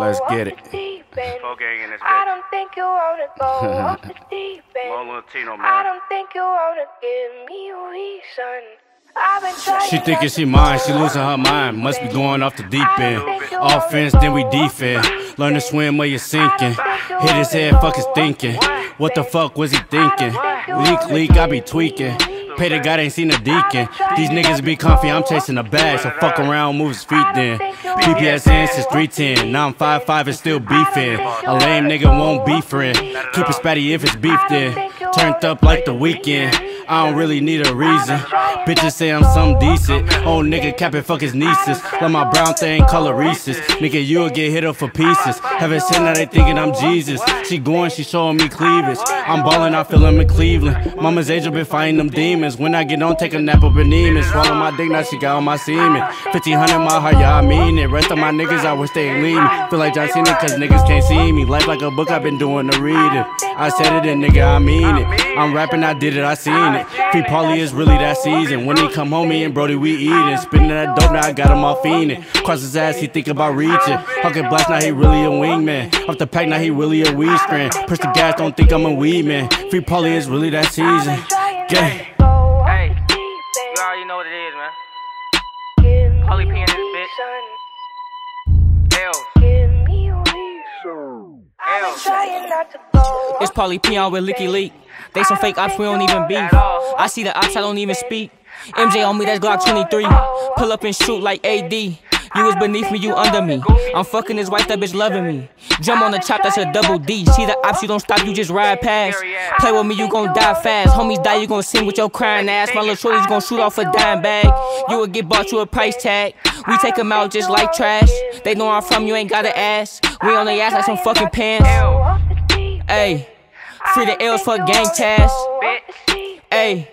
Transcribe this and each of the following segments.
Let's off get the it. deep end. Full in this I bitch. don't think you wanna go off the deep end. Latino I man. don't think you wanna give me a reason. I've been trying She thinking she mine, she go losing her mind. Must be end. going off the deep end. don't think you Offense, then we defend. off the deep Learn to swim or you're sinking. I don't think you Hit his head, go fuck his thinking. What the fuck was he end. thinking? Leak, leak, I be tweaking. Pay the God ain't seen a deacon. These niggas be comfy, I'm chasing the bag, so fuck around, move his feet then. PPSN since 310, now I'm 5'5 and still beefing. A lame nigga won't be friend. Keep it spatty if it's beef then. Turned up like the weekend. I don't really need a reason. Bitches say I'm some decent. Old nigga capping fuck his nieces. Let my brown thing color Reese's. Nigga, you'll get hit up for pieces. Haven't seen that they thinking I'm Jesus. She going, she showing me cleavage. I'm ballin', I feel I'm in Cleveland. Mama's angel been fighting them demons. When I get on, take a nap up in. Swallow my dick, now she got all my semen. 1500 my heart, yeah, I mean it. Rest of my niggas, I wish they leave me. Feel like John Cena, cause niggas can't see me. Life like a book, I've been doing the reading. I said it, and nigga, I mean it. I'm rapping, I did it, I seen it. Free Pauly is really that season. When he come home, me and Brody, we eating. Spinning that dope, now I got him all fiending. Cross his ass, he think about reaching. Huckin' blast, now he really a wingman. Off the pack, now he really a weed strand. Push the gas, don't think I'm a weed man. Free Pauly is really that season. Gang. Hey, you already know what it is, man. Pauly this bitch. It's Pauly Peon with Licky Leak. They some fake ops, we don't even beef. I see the ops, I don't even speak. MJ on me, that's Glock 23. Pull up and shoot like AD. You was beneath me, you under me. I'm fucking this wife, that bitch loving me. Jump on the chop, that's a double D. See the ops, you don't stop, you just ride past. Play with me, you gon' die fast. Homies die, you gon' sing with your crying ass. My little shorty's gon' shoot off a dime bag. You will get bought you a price tag. We take 'em out just like trash. They know I'm from, you ain't gotta ask. We on the ass like some fucking pants. Ayy, free the L's for gang task. Ayy,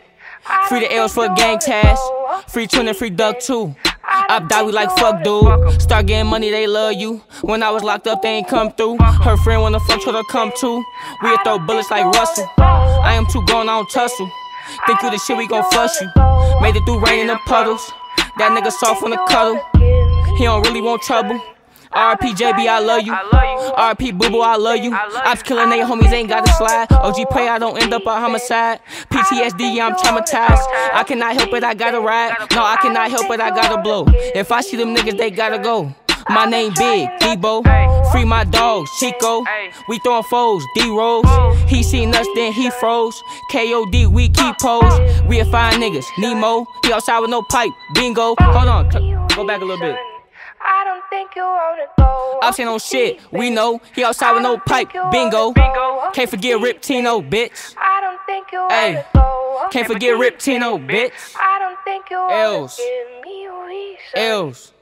free the L's for gang task. Free and free duck too. Up die, we like fuck, dude. Start getting money, they love you. When I was locked up, they ain't come through. Her friend wanna fuck, her come too. We'll throw bullets like Russell. I am too grown, I don't tussle. Think you the shit, we gon' flush you. Made it through rain in the puddles. That nigga soft on the cuddle. He don't really want trouble. RP JB, I love you. RP Boo Boo, I love you. Ops killing they homies, ain't gotta slide. OG pray I don't end up a homicide. PTSD, I'm traumatized. I cannot help it, I gotta ride. No, I cannot help it, I gotta blow. If I see them niggas, they gotta go. My name big, Debo. Free my dogs, Chico. We throwing foes, D Rose. He seen us, then he froze. KOD, we keep uh. pose. We a fine niggas, Nemo. He outside with no pipe, bingo. Hold on, go back a little bit. I don't think you wanna go. I'm saying no shit, we know. He outside with no pipe, bingo. Can't forget Rip Tino, bitch. I don't think you wanna go. Can't forget Rip Tino, bitch. I don't think you wanna L's. give me a reason. L's.